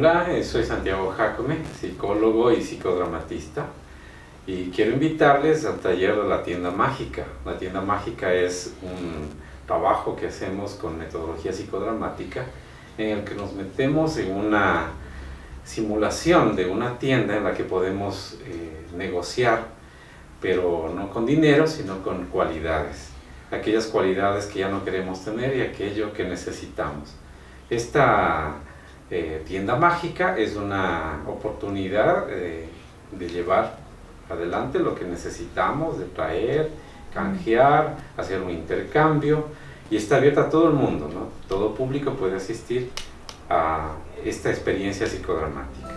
Eh, soy Santiago Jacome, psicólogo y psicodramatista y quiero invitarles al taller de la tienda mágica. La tienda mágica es un trabajo que hacemos con metodología psicodramática en el que nos metemos en una simulación de una tienda en la que podemos eh, negociar, pero no con dinero, sino con cualidades. Aquellas cualidades que ya no queremos tener y aquello que necesitamos. Esta eh, tienda mágica es una oportunidad eh, de llevar adelante lo que necesitamos, de traer, canjear, hacer un intercambio y está abierta a todo el mundo. Todo público puede asistir a esta experiencia psicodramática.